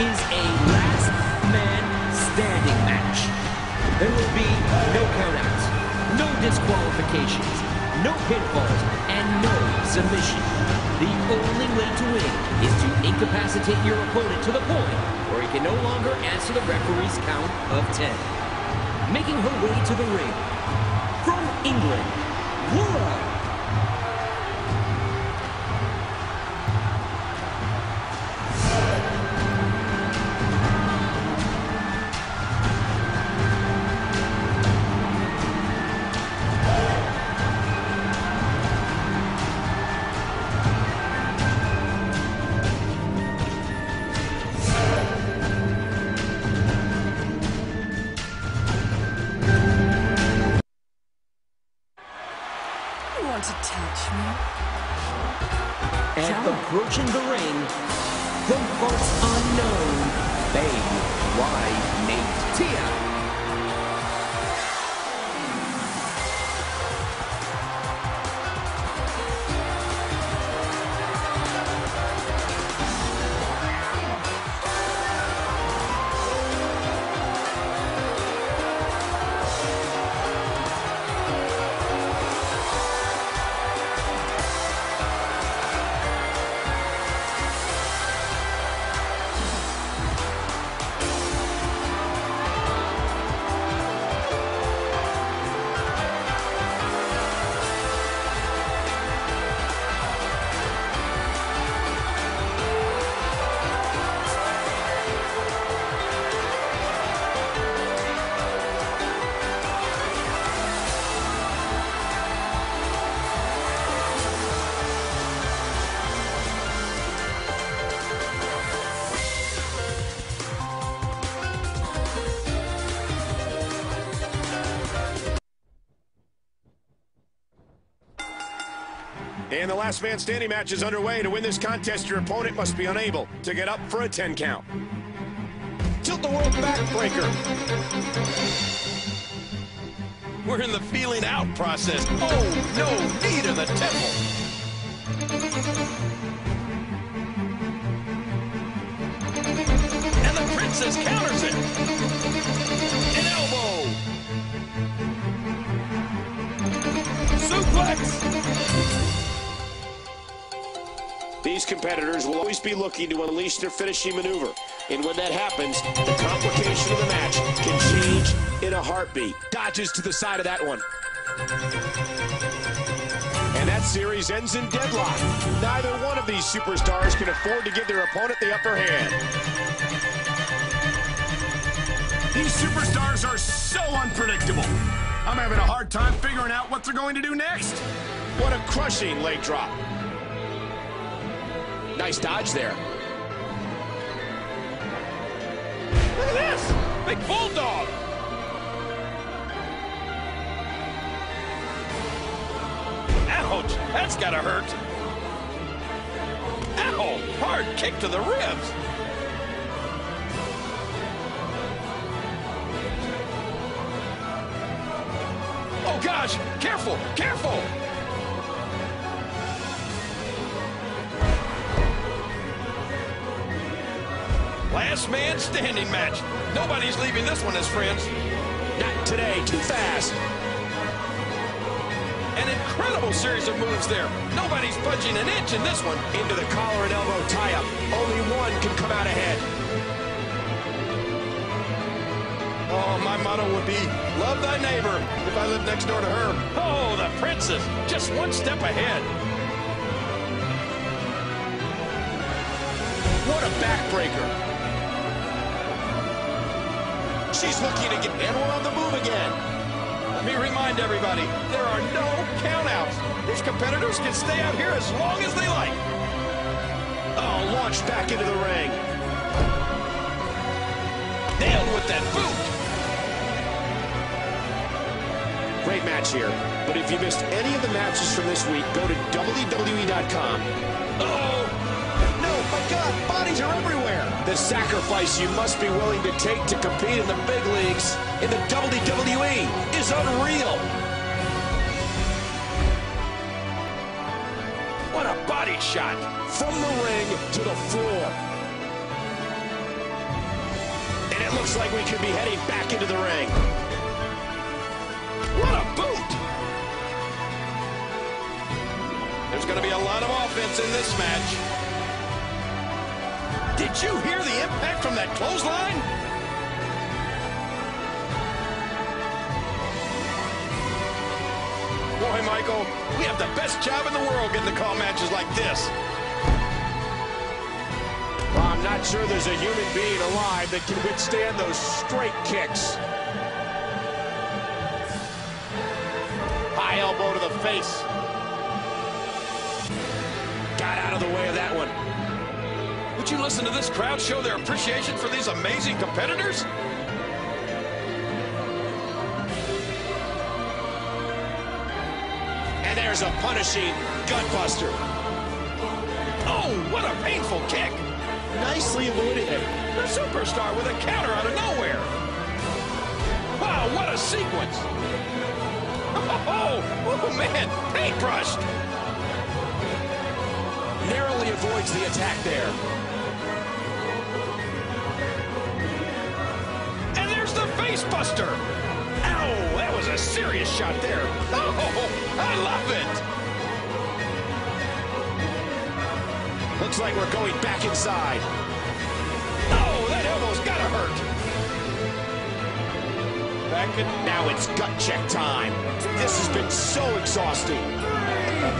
a last man standing match. There will be no countouts, no disqualifications, no pinfalls, and no submission. The only way to win is to incapacitate your opponent to the point where he can no longer answer the referee's count of 10. Making her way to the ring, from England, Laura approaching the ring, from parts unknown, Bay Wide Nate Tia. And the last man standing match is underway. To win this contest, your opponent must be unable to get up for a 10 count. Tilt the world backbreaker. We're in the feeling out process. Oh, no, knee to the temple. And the princess counters it. Competitors will always be looking to unleash their finishing maneuver. And when that happens, the complication of the match can change in a heartbeat. Dodges to the side of that one. And that series ends in deadlock. Neither one of these superstars can afford to give their opponent the upper hand. These superstars are so unpredictable. I'm having a hard time figuring out what they're going to do next. What a crushing leg drop. Nice dodge there. Look at this! Big bulldog! Ouch! That's gotta hurt. Ow! Hard kick to the ribs. Oh gosh! Careful! Careful! Last man standing match. Nobody's leaving this one as friends. Not today, too fast. An incredible series of moves there. Nobody's budging an inch in this one. Into the collar and elbow tie-up. Only one can come out ahead. Oh, my motto would be, love thy neighbor, if I lived next door to her. Oh, the princess, just one step ahead. What a backbreaker. She's looking to get, and we're on the move again. Let me remind everybody, there are no countouts. These competitors can stay out here as long as they like. Oh, launched back into the ring. Nailed with that boot. Great match here. But if you missed any of the matches from this week, go to WWE.com. oh God, bodies are everywhere. The sacrifice you must be willing to take to compete in the big leagues in the WWE is unreal. What a body shot. From the ring to the floor. And it looks like we could be heading back into the ring. What a boot! There's going to be a lot of offense in this match. Did you hear the impact from that clothesline? Boy, Michael, we have the best job in the world getting to call matches like this. Well, I'm not sure there's a human being alive that can withstand those straight kicks. High elbow to the face. Got out of the way of that one. Would you listen to this crowd show their appreciation for these amazing competitors? And there's a punishing gutbuster. Oh, what a painful kick! Nicely avoided it. The superstar with a counter out of nowhere. Wow, what a sequence. Oh, oh, oh man, paintbrushed. Narrowly avoids the attack there. Buster. Ow, that was a serious shot there. Oh, I love it. Looks like we're going back inside. Oh, that elbow's gotta hurt. Back in, now it's gut check time. This has been so exhausting.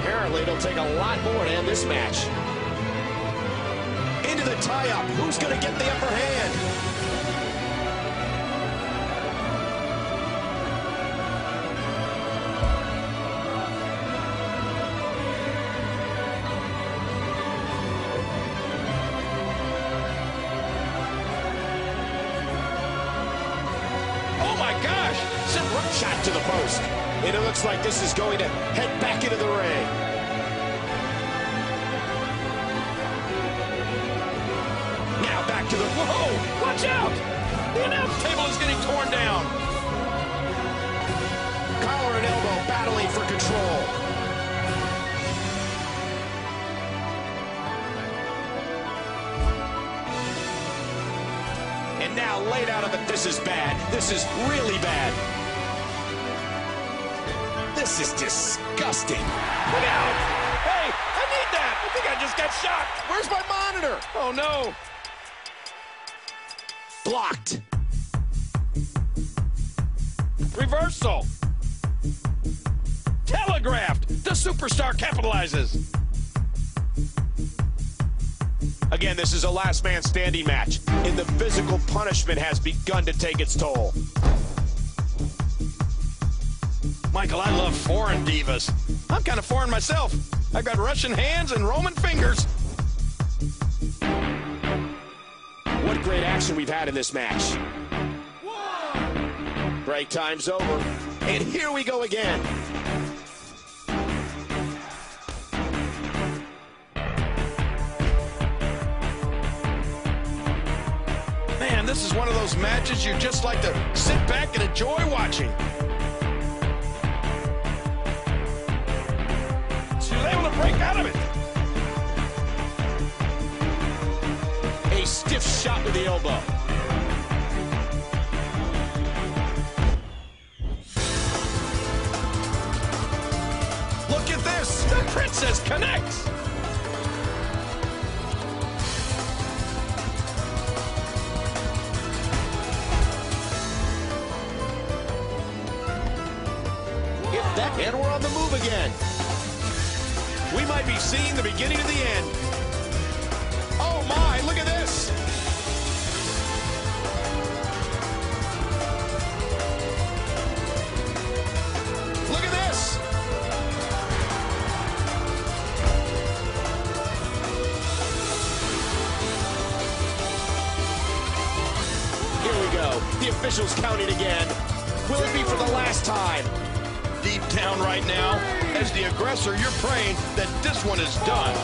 Apparently, it'll take a lot more to end this match. Into the tie-up. Who's to get the upper hand? To the post. And it looks like this is going to head back into the ring. Now back to the... Whoa! Watch out! The announce table is getting torn down. Collar and elbow battling for control. And now laid out of it. This is bad. This is really bad. This is disgusting. Look out! Hey, I need that! I think I just got shot. Where's my monitor? Oh no! Blocked. Reversal. Telegraphed. The superstar capitalizes. Again, this is a last man standing match, and the physical punishment has begun to take its toll. Michael, I love foreign divas. I'm kind of foreign myself. I've got Russian hands and Roman fingers. What great action we've had in this match. Break time's over, and here we go again. Man, this is one of those matches you just like to sit back and enjoy watching. With the elbow. Look at this. The princess connects. And we're on the move again. We might be seeing the beginning of the end. Counting again. Will it be for the last time? Deep down right now, as the aggressor, you're praying that this one is done.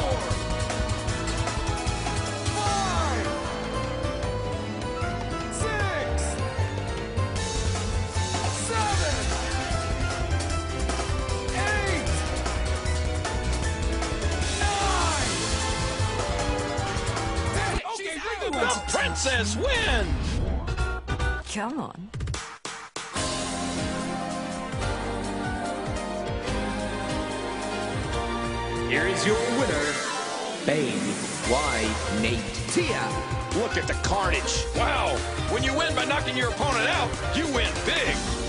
The princess wins! Come on. Here is your winner, Bane Why Nate Tia. Look at the carnage. Wow. When you win by knocking your opponent out, you win big.